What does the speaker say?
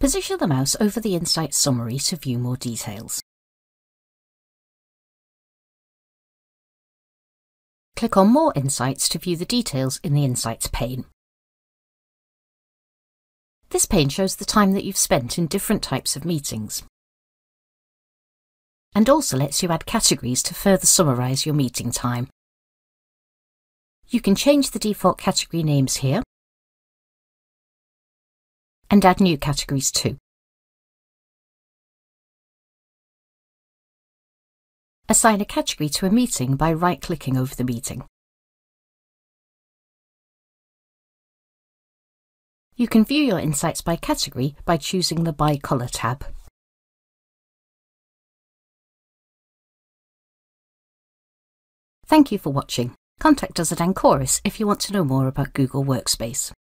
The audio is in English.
Position the mouse over the Insights summary to view more details. Click on More Insights to view the details in the Insights pane. This pane shows the time that you've spent in different types of meetings and also lets you add categories to further summarise your meeting time. You can change the default category names here and add new categories too. Assign a category to a meeting by right-clicking over the meeting. You can view your insights by category by choosing the By Colour tab. Thank you for watching. Contact us at Ancoris if you want to know more about Google Workspace.